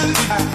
Dancing,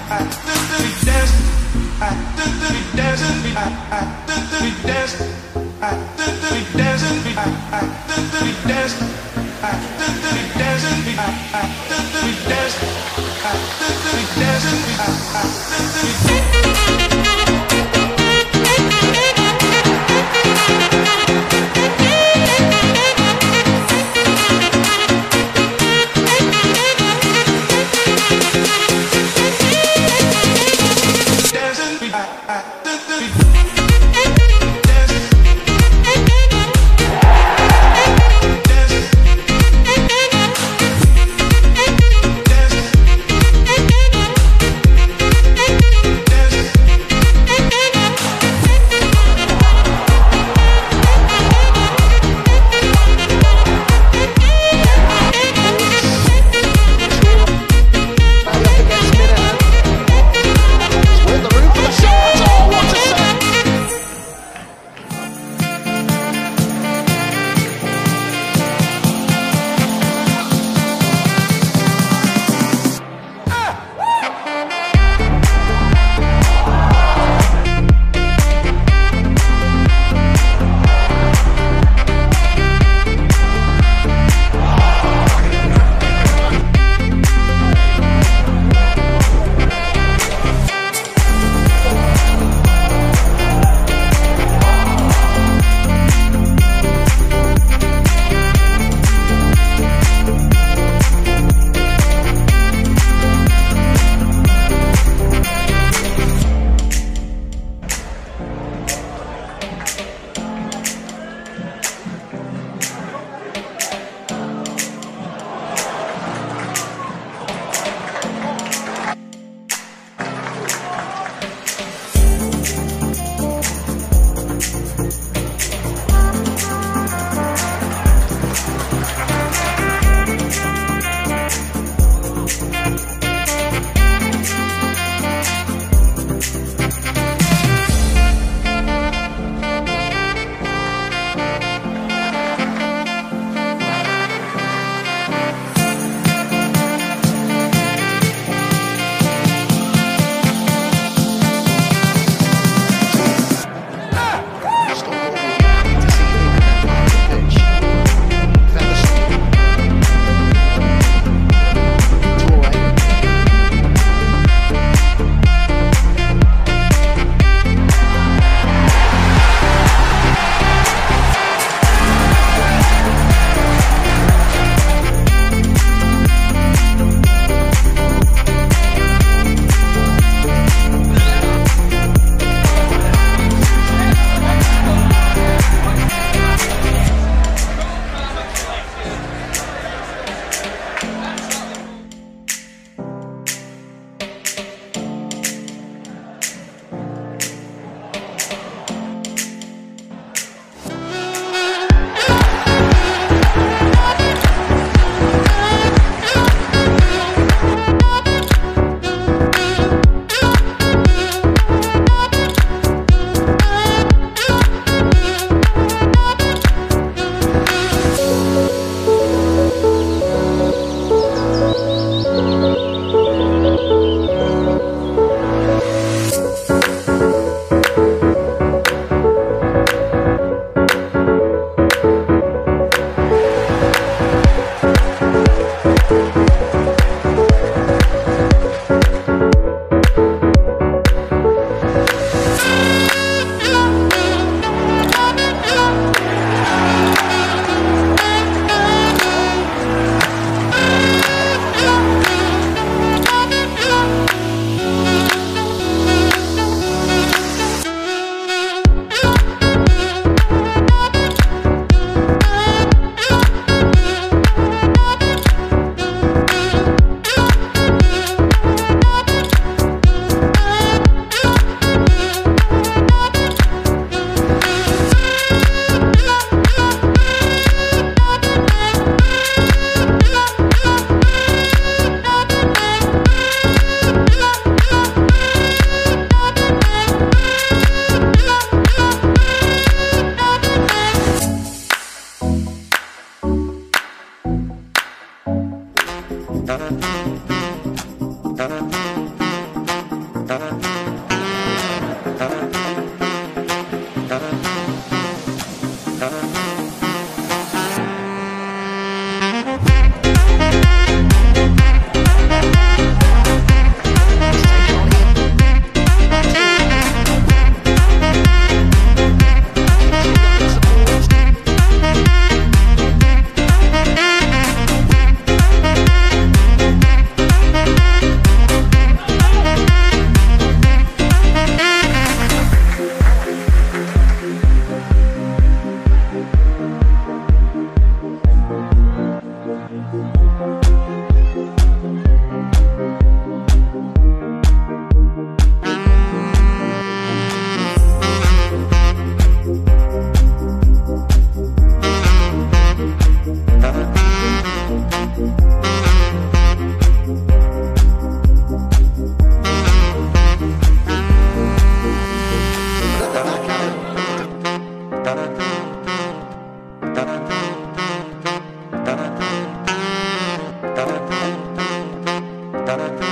Thank you.